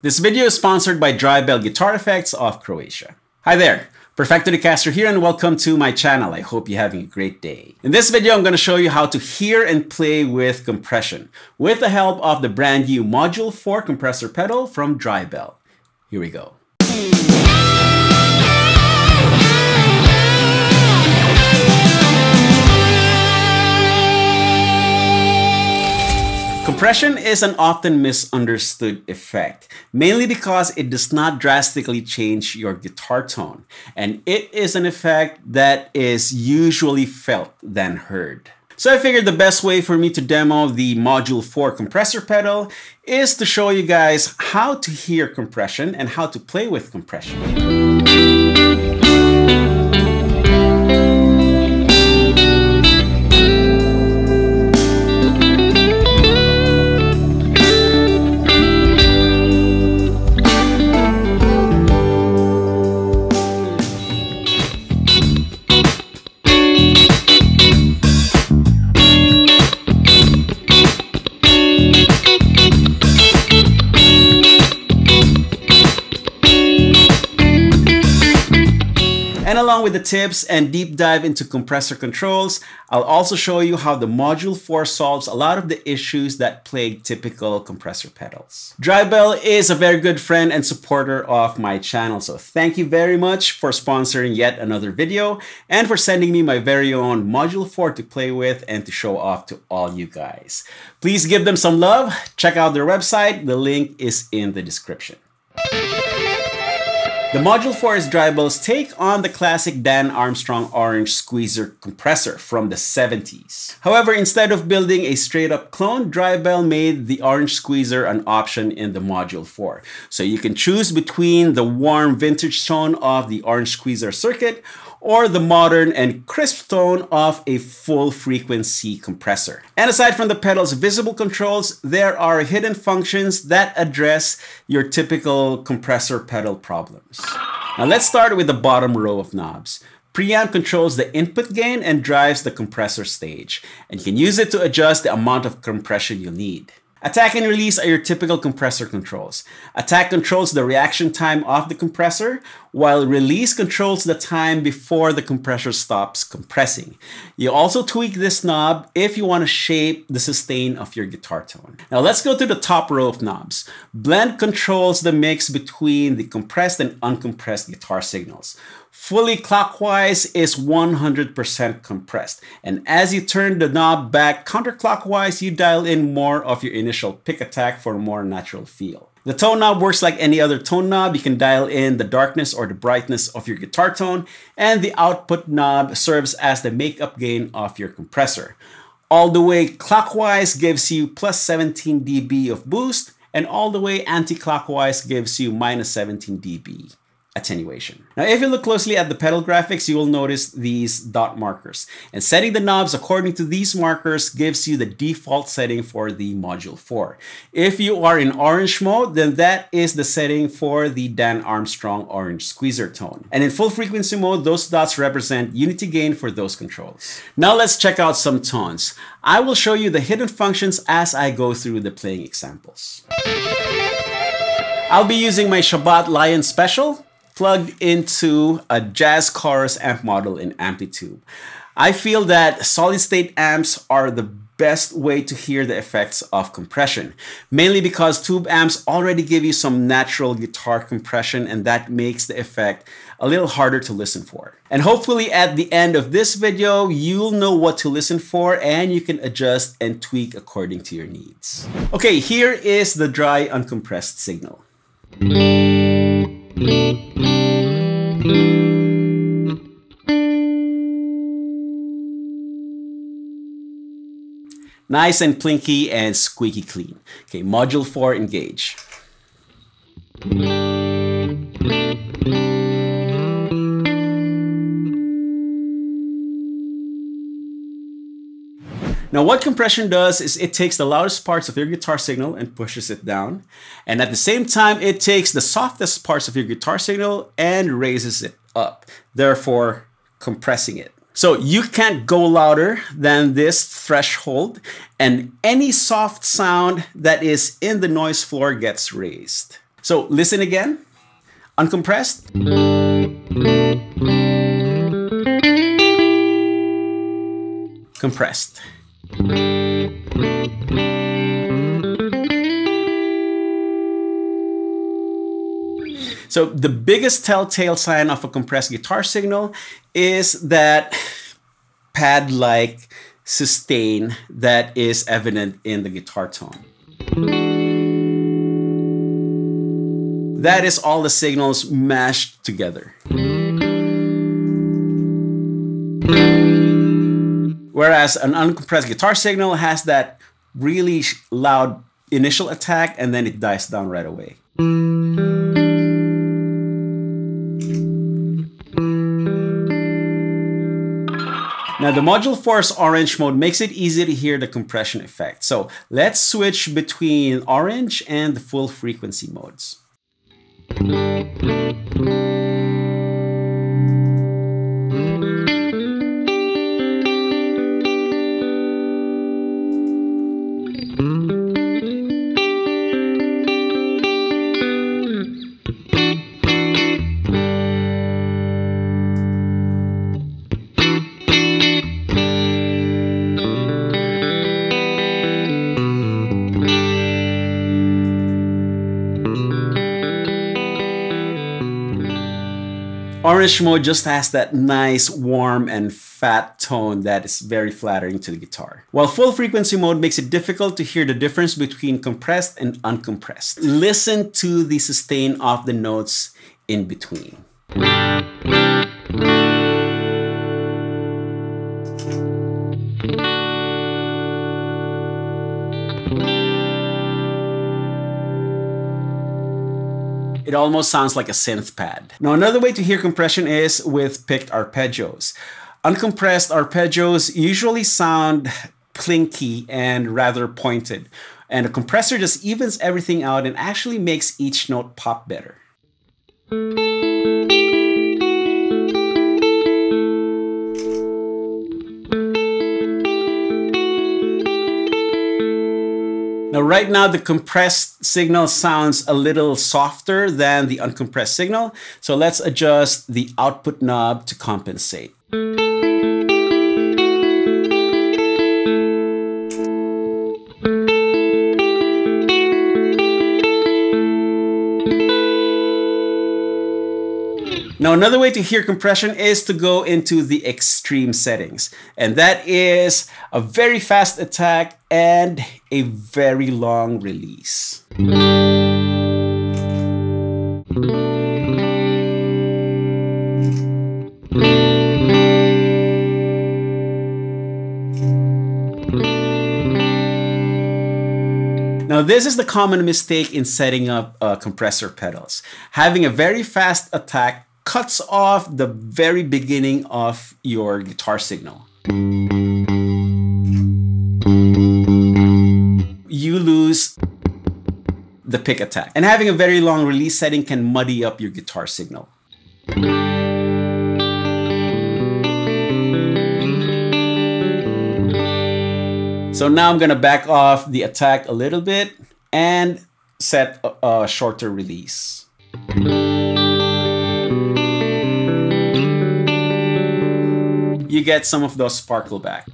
This video is sponsored by Drybell Guitar Effects of Croatia. Hi there, Perfecto De Castro here and welcome to my channel. I hope you're having a great day. In this video, I'm going to show you how to hear and play with compression with the help of the brand new Module 4 compressor pedal from Drybell. Here we go. Compression is an often misunderstood effect, mainly because it does not drastically change your guitar tone, and it is an effect that is usually felt than heard. So I figured the best way for me to demo the Module 4 compressor pedal is to show you guys how to hear compression and how to play with compression. Tips and deep dive into compressor controls, I'll also show you how the Module 4 solves a lot of the issues that plague typical compressor pedals. Drybell is a very good friend and supporter of my channel, so thank you very much for sponsoring yet another video and for sending me my very own Module 4 to play with and to show off to all you guys. Please give them some love, check out their website, the link is in the description. The Module 4 is Drybell's take on the classic Dan Armstrong orange squeezer compressor from the 70s. However, instead of building a straight up clone, Drybell made the orange squeezer an option in the Module 4. So you can choose between the warm vintage tone of the orange squeezer circuit or the modern and crisp tone of a full frequency compressor. And aside from the pedal's visible controls, there are hidden functions that address your typical compressor pedal problems. Now let's start with the bottom row of knobs. Preamp controls the input gain and drives the compressor stage, and you can use it to adjust the amount of compression you need. Attack and release are your typical compressor controls. Attack controls the reaction time of the compressor, while release controls the time before the compressor stops compressing. You also tweak this knob if you want to shape the sustain of your guitar tone. Now let's go to the top row of knobs. Blend controls the mix between the compressed and uncompressed guitar signals. Fully clockwise is 100% compressed. And as you turn the knob back counterclockwise, you dial in more of your initial pick attack for a more natural feel. The tone knob works like any other tone knob. You can dial in the darkness or the brightness of your guitar tone, and the output knob serves as the makeup gain of your compressor. All the way clockwise gives you plus 17 dB of boost, and all the way anti-clockwise gives you minus 17 dB attenuation. Now, if you look closely at the pedal graphics, you will notice these dot markers. And setting the knobs according to these markers gives you the default setting for the Module 4. If you are in orange mode, then that is the setting for the Dan Armstrong orange squeezer tone. And in full frequency mode, those dots represent unity gain for those controls. Now let's check out some tones. I will show you the hidden functions as I go through the playing examples. I'll be using my Shabat Lion Special plugged into a jazz chorus amp model in Amplitube. I feel that solid state amps are the best way to hear the effects of compression, mainly because tube amps already give you some natural guitar compression and that makes the effect a little harder to listen for. And hopefully at the end of this video, you'll know what to listen for and you can adjust and tweak according to your needs. Okay, here is the dry uncompressed signal. Nice and plinky and squeaky clean. Okay, module 4 engage. Now what compression does is it takes the loudest parts of your guitar signal and pushes it down. And at the same time, it takes the softest parts of your guitar signal and raises it up, therefore compressing it. So you can't go louder than this threshold and any soft sound that is in the noise floor gets raised. So listen again. Uncompressed. Compressed. So the biggest telltale sign of a compressed guitar signal is that pad-like sustain that is evident in the guitar tone. That is all the signals mashed together. Whereas an uncompressed guitar signal has that really loud initial attack and then it dies down right away. Now the Module 4's Orange mode makes it easy to hear the compression effect. So let's switch between orange and the full frequency modes. Orange mode just has that nice, warm, and fat tone that is very flattering to the guitar. While full frequency mode makes it difficult to hear the difference between compressed and uncompressed. Listen to the sustain of the notes in between. It almost sounds like a synth pad. Now another way to hear compression is with picked arpeggios. Uncompressed arpeggios usually sound clinky and rather pointed. And a compressor just evens everything out and actually makes each note pop better. Now, right now, the compressed signal sounds a little softer than the uncompressed signal. So let's adjust the output knob to compensate. Now, another way to hear compression is to go into the extreme settings. And that is a very fast attack and a very long release. Now, this is the common mistake in setting up uh, compressor pedals. Having a very fast attack cuts off the very beginning of your guitar signal. You lose the pick attack. And having a very long release setting can muddy up your guitar signal. So now I'm gonna back off the attack a little bit and set a, a shorter release. You get some of those sparkle back.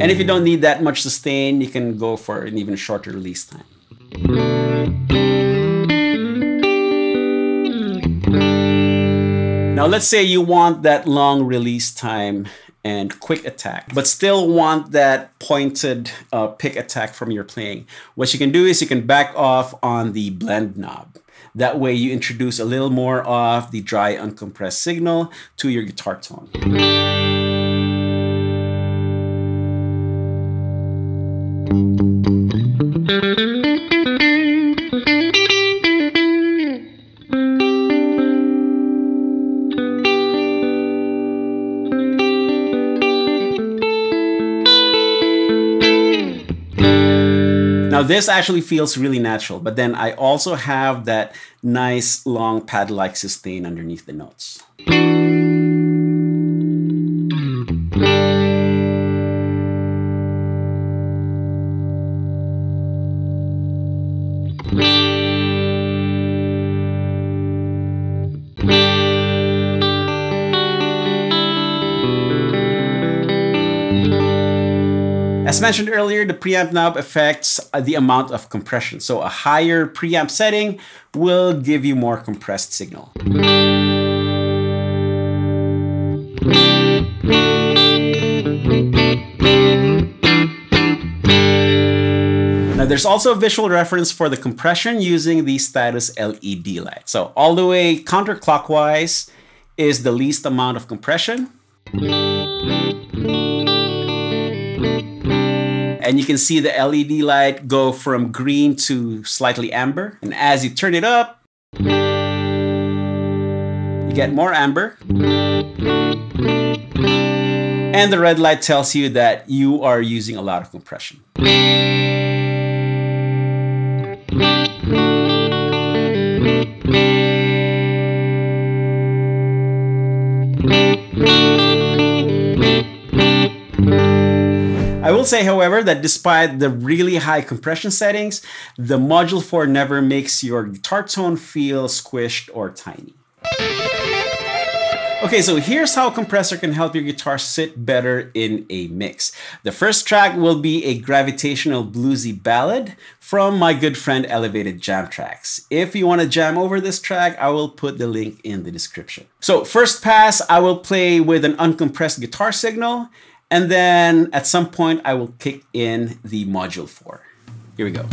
And if you don't need that much sustain, you can go for an even shorter release time. Now let's say you want that long release time and quick attack, but still want that pointed uh, pick attack from your playing. What you can do is you can back off on the blend knob. That way you introduce a little more of the dry uncompressed signal to your guitar tone. This actually feels really natural, but then I also have that nice long pad-like sustain underneath the notes. As mentioned earlier, the preamp knob affects uh, the amount of compression. So a higher preamp setting will give you more compressed signal. Now there's also a visual reference for the compression using the status LED light. So all the way counterclockwise is the least amount of compression. And you can see the LED light go from green to slightly amber. And as you turn it up, you get more amber. And the red light tells you that you are using a lot of compression. Will say, however, that despite the really high compression settings, the Module 4 never makes your guitar tone feel squished or tiny. Okay, so here's how a compressor can help your guitar sit better in a mix. The first track will be a gravitational bluesy ballad from my good friend Elevated Jam Tracks. If you want to jam over this track, I will put the link in the description. So first pass, I will play with an uncompressed guitar signal, and then at some point I will kick in the Module 4. Here we go.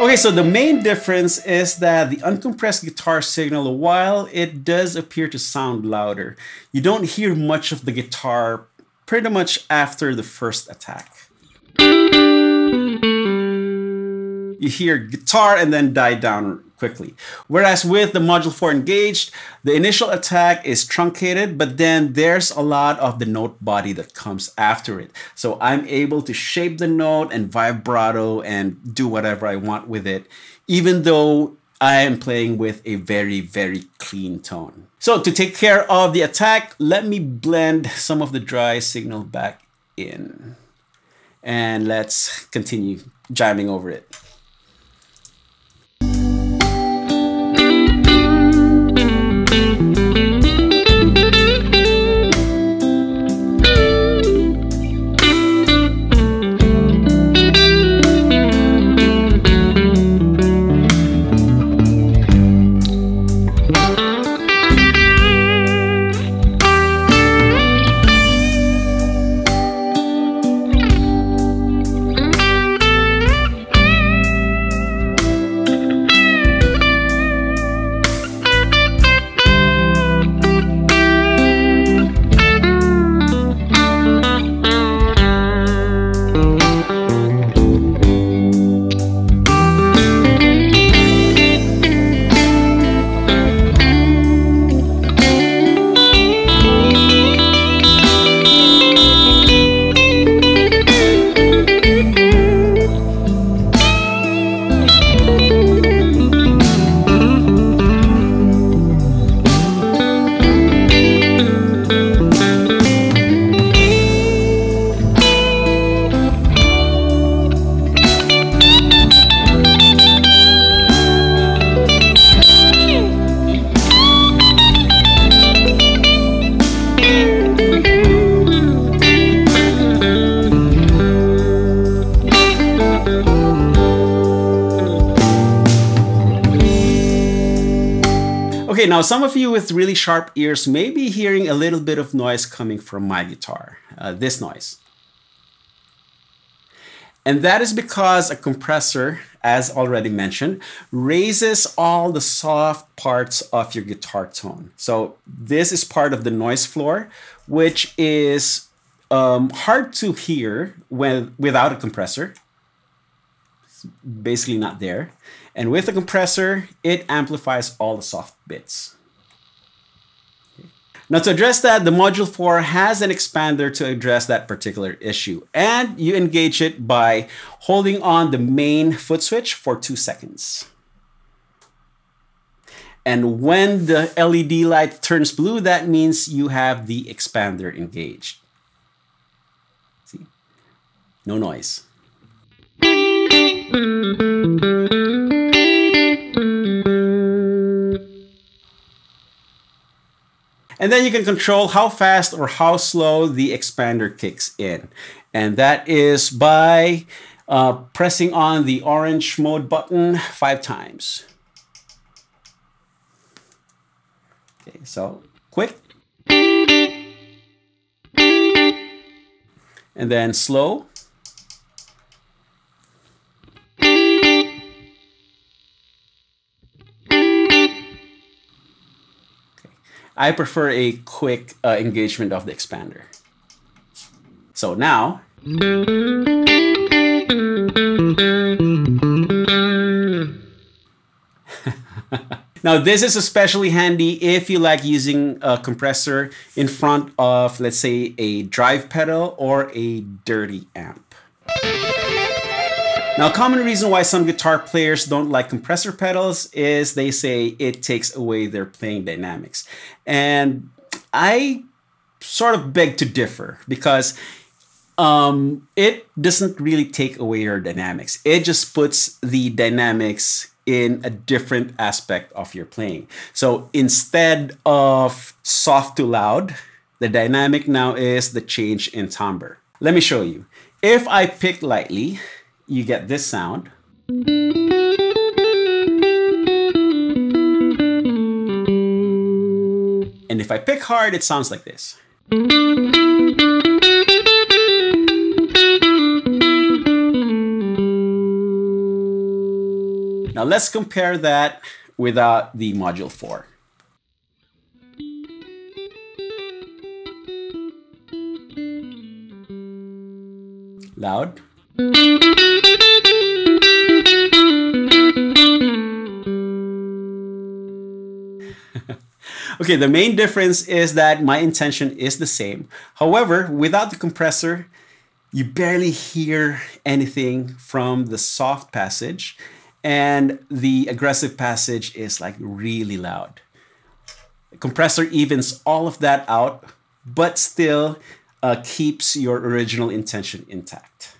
Okay, so the main difference is that the uncompressed guitar signal, while it does appear to sound louder, you don't hear much of the guitar pretty much after the first attack. You hear guitar and then die down quickly. Whereas with the Module 4 engaged, the initial attack is truncated, but then there's a lot of the note body that comes after it. So I'm able to shape the note and vibrato and do whatever I want with it, even though I am playing with a very, very clean tone. So to take care of the attack, let me blend some of the dry signal back in. And let's continue jamming over it. Now some of you with really sharp ears may be hearing a little bit of noise coming from my guitar, uh, this noise. And that is because a compressor, as already mentioned, raises all the soft parts of your guitar tone. So this is part of the noise floor, which is um, hard to hear when, without a compressor. It's basically not there. And with a compressor, it amplifies all the soft bits. Now to address that, the Module 4 has an expander to address that particular issue. And you engage it by holding on the main foot switch for two seconds. And when the LED light turns blue, that means you have the expander engaged. See? No noise. And then you can control how fast or how slow the expander kicks in. And that is by uh, pressing on the orange mode button five times. Okay, so quick. And then slow. I prefer a quick uh, engagement of the expander. So now, now this is especially handy if you like using a compressor in front of, let's say, a drive pedal or a dirty amp. Now, a common reason why some guitar players don't like compressor pedals is they say it takes away their playing dynamics. And I sort of beg to differ because um, it doesn't really take away your dynamics. It just puts the dynamics in a different aspect of your playing. So instead of soft to loud, the dynamic now is the change in timbre. Let me show you. If I pick lightly, you get this sound. And if I pick hard, it sounds like this. Now let's compare that without uh, the module 4. Loud. okay, the main difference is that my intention is the same. However, without the compressor, you barely hear anything from the soft passage and the aggressive passage is like really loud. The compressor evens all of that out, but still uh, keeps your original intention intact.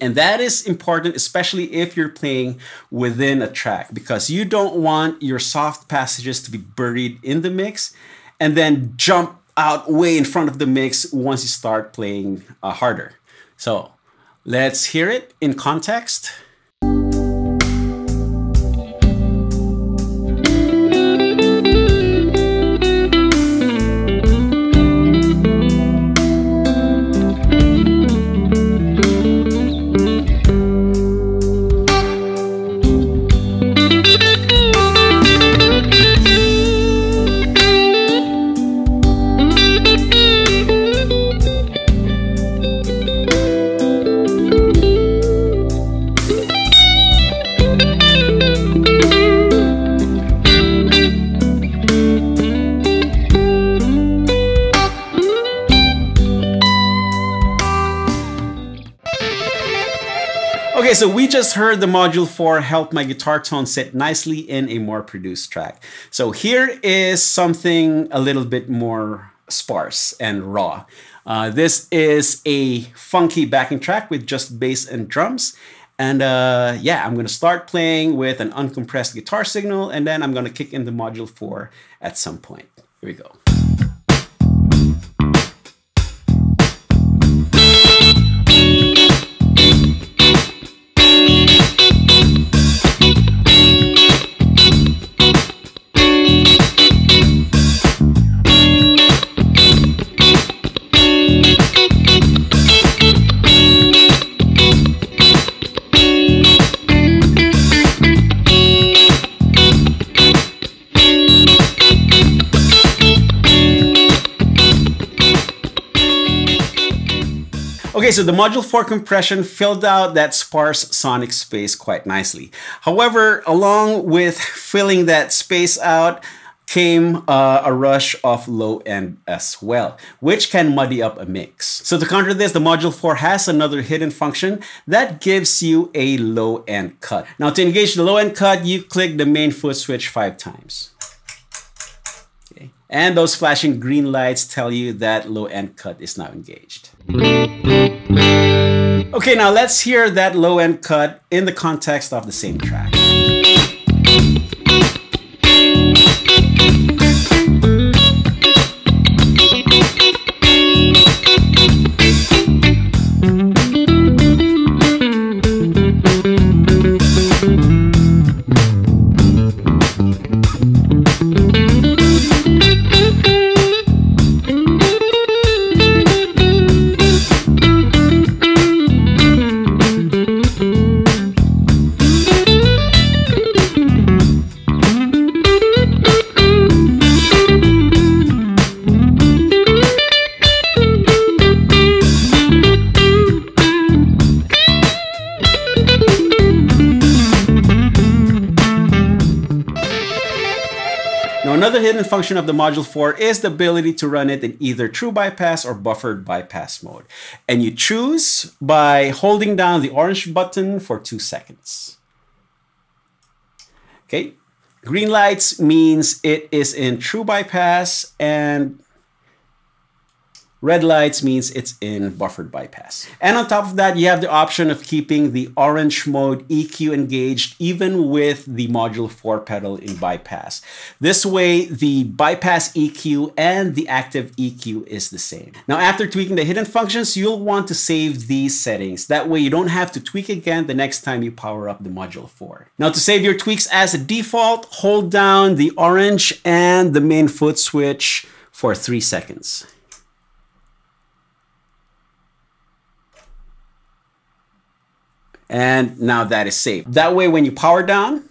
And that is important, especially if you're playing within a track, because you don't want your soft passages to be buried in the mix and then jump out way in front of the mix once you start playing uh, harder. So let's hear it in context. So we just heard the Module 4 help my guitar tone sit nicely in a more produced track. So here is something a little bit more sparse and raw. Uh, this is a funky backing track with just bass and drums. And uh, yeah, I'm gonna start playing with an uncompressed guitar signal and then I'm gonna kick in the Module 4 at some point. Here we go. So the Module 4 compression filled out that sparse sonic space quite nicely. However, along with filling that space out, came uh, a rush of low end as well, which can muddy up a mix. So to counter this, the Module 4 has another hidden function that gives you a low end cut. Now to engage the low end cut, you click the main foot switch five times. Okay. And those flashing green lights tell you that low end cut is now engaged. Okay, now let's hear that low end cut in the context of the same track. Function of the Module 4 is the ability to run it in either true bypass or buffered bypass mode. And you choose by holding down the orange button for two seconds. Okay, green lights means it is in true bypass and Red lights means it's in buffered bypass. And on top of that, you have the option of keeping the orange mode EQ engaged even with the Module 4 pedal in bypass. This way, the bypass EQ and the active EQ is the same. Now, after tweaking the hidden functions, you'll want to save these settings. That way, you don't have to tweak again the next time you power up the Module 4. Now, to save your tweaks as a default, hold down the orange and the main foot switch for three seconds. And now that is saved. That way, when you power down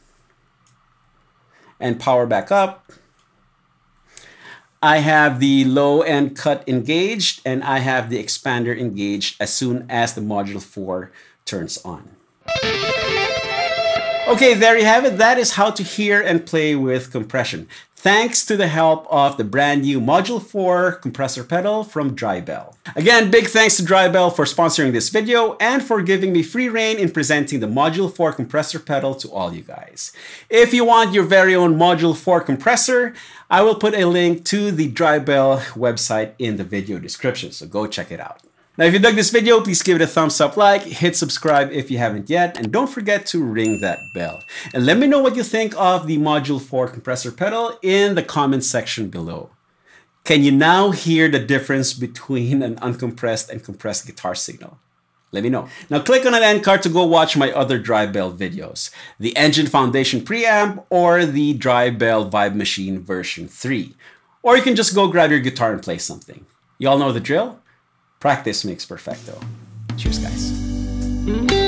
and power back up, I have the low end cut engaged and I have the expander engaged as soon as the module 4 turns on. Okay, there you have it. That is how to hear and play with compression thanks to the help of the brand new Module 4 compressor pedal from Drybell. Again, big thanks to Drybell for sponsoring this video and for giving me free reign in presenting the Module 4 compressor pedal to all you guys. If you want your very own Module 4 compressor, I will put a link to the Drybell website in the video description, so go check it out. Now, if you dug this video, please give it a thumbs up like, hit subscribe if you haven't yet, and don't forget to ring that bell. And let me know what you think of the Module 4 compressor pedal in the comments section below. Can you now hear the difference between an uncompressed and compressed guitar signal? Let me know. Now click on an end card to go watch my other Dry Bell videos. The Engine Foundation preamp or the Dry Bell Vibe Machine version 3. Or you can just go grab your guitar and play something. You all know the drill? Practice makes perfecto. Cheers, guys.